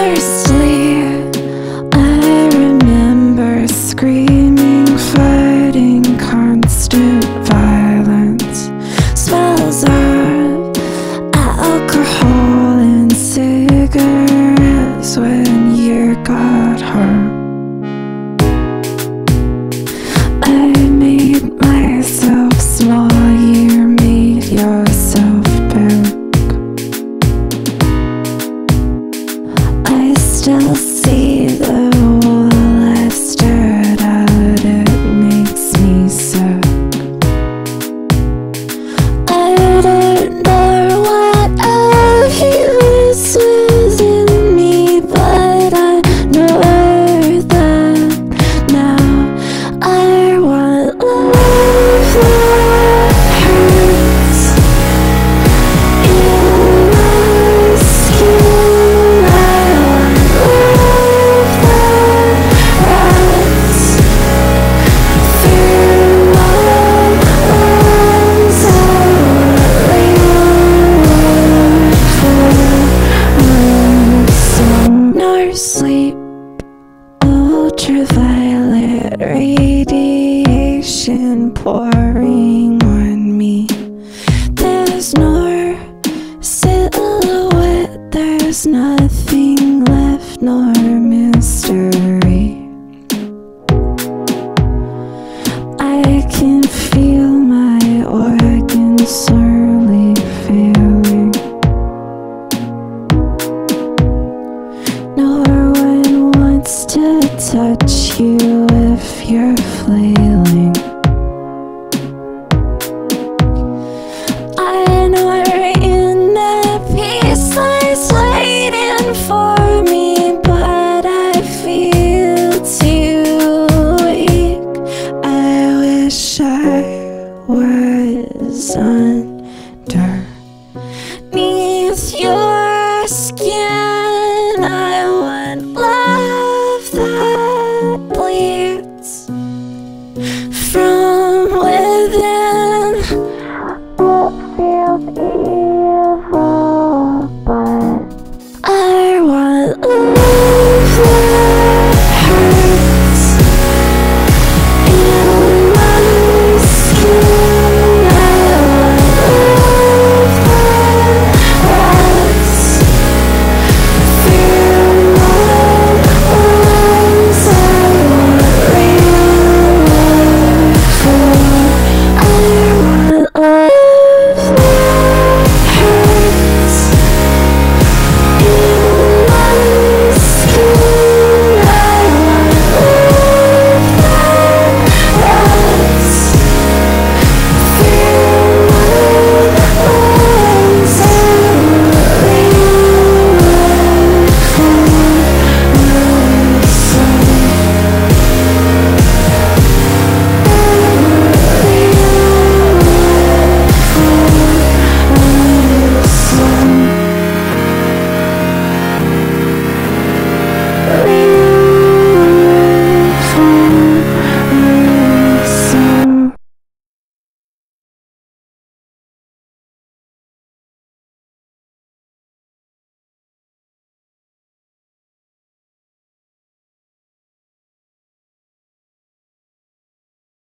Firstly, I remember screaming, fighting constant violence. Smells of alcohol and cigarettes when you got home. I made still see the Ultraviolet radiation pouring on me. There's no silhouette, there's nothing left, nor mystery. touch you if you're flailing. I know we're in a piece that's waiting for me, but I feel too weak. I wish I was under. Stop it.